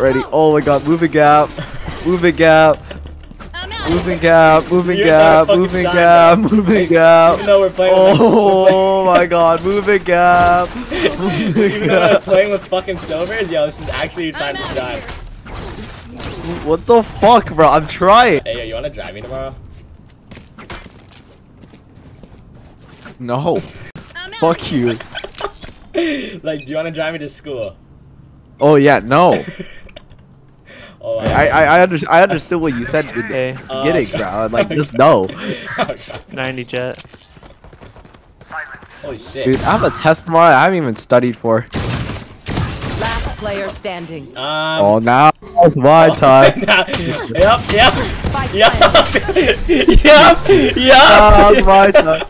Ready? Oh my god, moving gap. Moving gap. Moving gap, moving You're gap, moving gap, bro. moving Even gap. though we're playing with Oh my god, moving gap. Even Moving though we're gap. playing with fucking silvers, yo, this is actually your time to shine. What the fuck, bro? I'm trying. Hey, yo, you wanna drive me tomorrow? No. Fuck you. like, do you wanna drive me to school? Oh yeah, no. Oh, I I I, under, I understood what you said in the Okay, Oh, beginning, bro. Like just no. oh, 90 Jett. Holy shit. Dude, I have a test tomorrow. I haven't even studied for. Last player standing. Um, Oh, now it's my time. now- yep, yep, Spike yep, planted. yep, Now's yep. my time.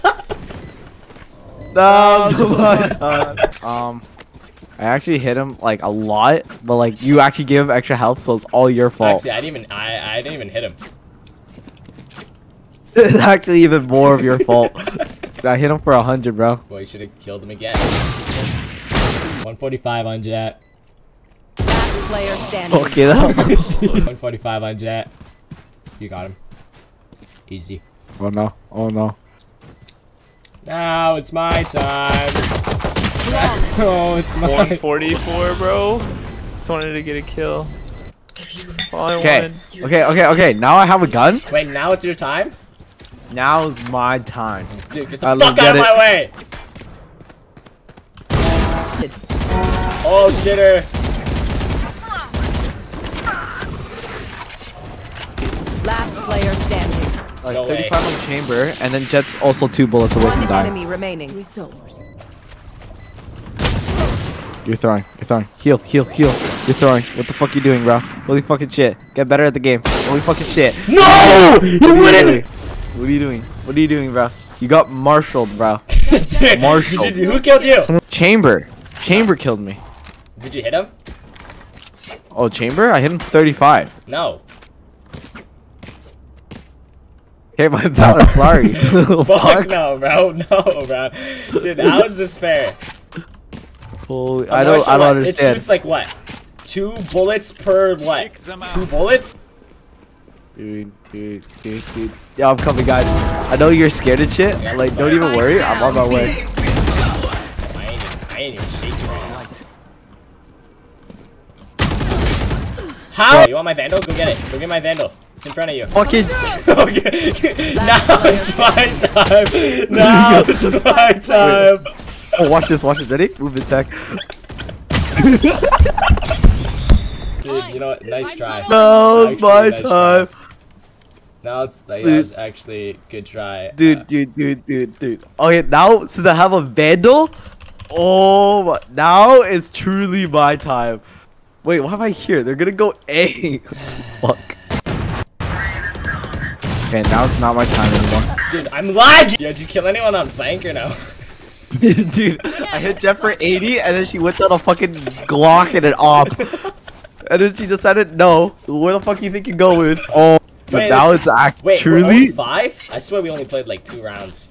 Now's my time. Um, I actually hit him like a lot, but like you actually gave him extra health, so it's all your fault. Actually, I didn't even, I, I didn't even hit him. it's actually even more of your fault. I hit him for a hundred, bro. Well, you should have killed him again. 145 on Jett. Last player standing. Okay, though. 145 on Jett. You got him. Easy. oh no! Oh no! Now it's my time. oh, it's my 144, bro. Just wanted to get a kill. Okay, okay, okay, okay. Now I have a gun. Wait, now it's your time? Now's my time. Dude, get the I fuck out of it. my way! Oh, shitter. Last player standing. Like No way. 35 on chamber, and then Jett's also two bullets away from One dying. enemy remaining. Resource. You're throwing. You're throwing. Heal, heal, heal. You're throwing. What the fuck are you doing, bro? Holy fucking shit. Get better at the game. Holy fucking shit. No! You What are you doing? wouldn't! What are you doing? What are you doing, bro? You got marshaled, bro. marshaled. Who killed you? Chamber. Chamber killed me. Did you hit him? Oh, Chamber? I hit him 35. No. Okay, my. I'm sorry. Fuck Fuck. no, bro. No, bro. Dude, how is this fair? Holy, A I don't. martial I don't art, It shoots like what? Two bullets per what? Two bullets? Dude, dude, dude, dude. Yeah, I'm coming, guys. I know you're scared and shit. Like, don't even worry. I'm on my way. I ain't even, I ain't even shaking right now. How? You want my vandal? Go get it. Go get my vandal. It's in front of you. Fucking. okay. Now it's my time. Now it's my time. Oh, watch this. Watch this. Ready? Movement tech. Dude, you know what? Nice try. No, it's Actually, my nice time. try. Now it's like, Dude. that was actually good try. Uh, Dude, dude, dude, dude, dude. Okay, now since I have a vandal, oh, my- now is truly my time. Wait, why am I here? They're gonna go A. Fuck. Okay, now it's not my time anymore. Dude, I'm lagging. Yo, did you kill anyone on flank or no? dude, I hit Jeff for 80, and then she whipped out a fucking Glock and an op. and then she decided, no, where the fuck you think you're going? Oh, but Wait, now this it's act Wait, truly, we're only five? I swear we only played like two rounds.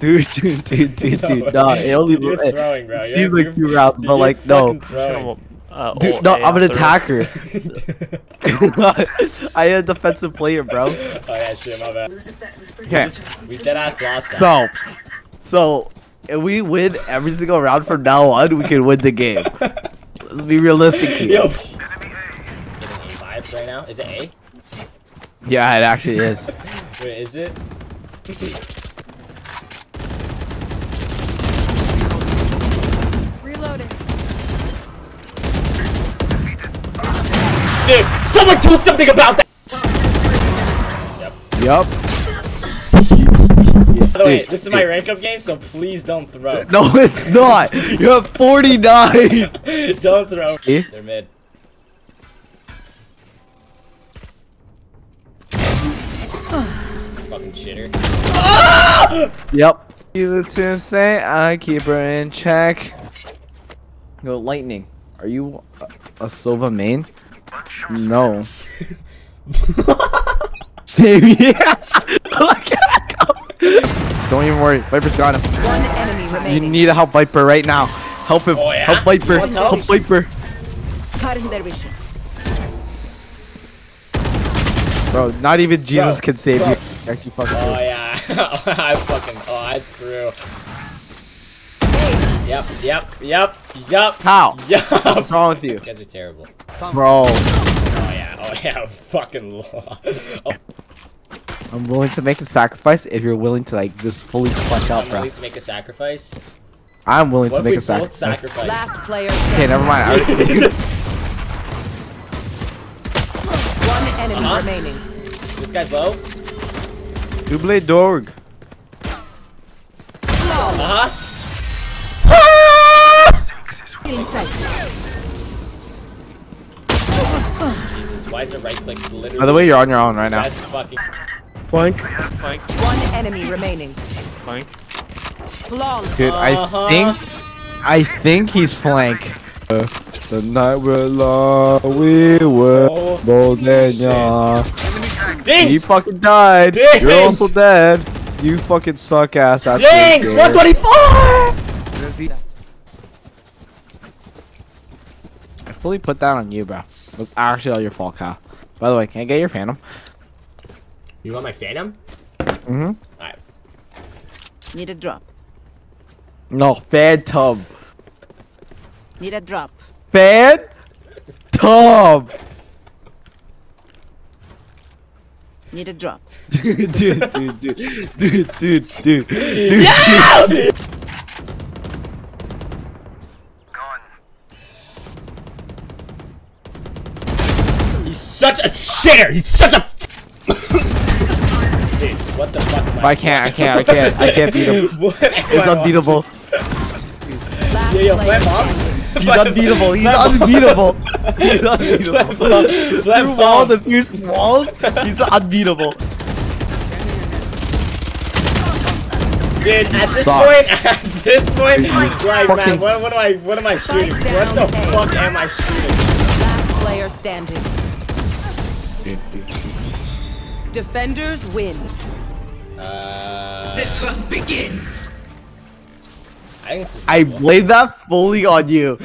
dude, dude, dude, dude, No dude. way. Nah, it only You're it throwing, bro. seemed You're- like two rounds, but like no. throwing. Uh, Dude, oh, no, A I'm an attacker. I am a defensive player, bro. Oh yeah, shit, my bad. Okay, We dead ass lost that. so, so if we win every single round from now on, we can win the game. Let's be realistic here. Yo. Getting A vibes right now. Is it A? Yeah, it actually is. Wait, is it? Reloading. Dude, someone do something about that. Yup. By the way, this is my rank up game, so please don't throw. No, it's not. You have 49. don't throw. Eh? They're mid. Fucking shitter. Yep. You listen to say I keep her in check. Go lightning. Are you a, a Sova main? No. Same yeah. Look at that go. Don't even worry. Viper's got him. One enemy You need to help Viper right now. Help him. Oh, yeah? Help Viper. Help? Help Viper. Cutting their vision. Bro, not even Jesus Bro, can save bro. you. Actually, fucking Oh do. yeah, I fucking oh I threw. Yep, yep, yep, yep, How? yep. What's wrong with you? You guys are terrible. Bro, Oh yeah, oh yeah, fucking. lo- Oh, I'm willing to make a sacrifice if you're willing to like just fully clutch out, I'm bro. willing to make a sacrifice. I'm willing What to if we make a both sacrifice. sacrifice? Last player Okay, never mind. One enemy Uh-huh. remaining. this guy's low. Double dorg. Uh huh. Jesus, why is the right click literally? By the way, you're on your own right now. that's fucking. Flank. Flank. One enemy remaining. Flank. Flawless. Dude, Uh-huh. I think, I think he's flank. Uh, the night will long, we were Oh, bold and young. He fucking died. Dang. You're also dead. You fucking suck ass. That's Dang! It's 124. I fully put that on you, bro. That's actually all your fault, Kyle. By the way, can I get your phantom? You want my phantom? Mm-hmm. Alright. Need a drop. No, phantom. Need a drop. Fan? Tom. Need a drop. dude, dude, dude, dude, dude, dude, dude, dude. He's such a shitter. He's such a. Dude, what the fuck? Am I can't, I can't, I can't, I can't beat him. It's unbeatable. Last Yo, yo, player bomb. He's unbeatable. He's unbeatable. He's unbeatable. Through all bomb. the fierce walls, he's unbeatable. Dude, at this suck. point, at this point, like, man, what, what am I, what am I shooting? What the fuck am I shooting? Last player standing. Defenders win. Uh, the hunt begins. I think this is I blame that fully on you.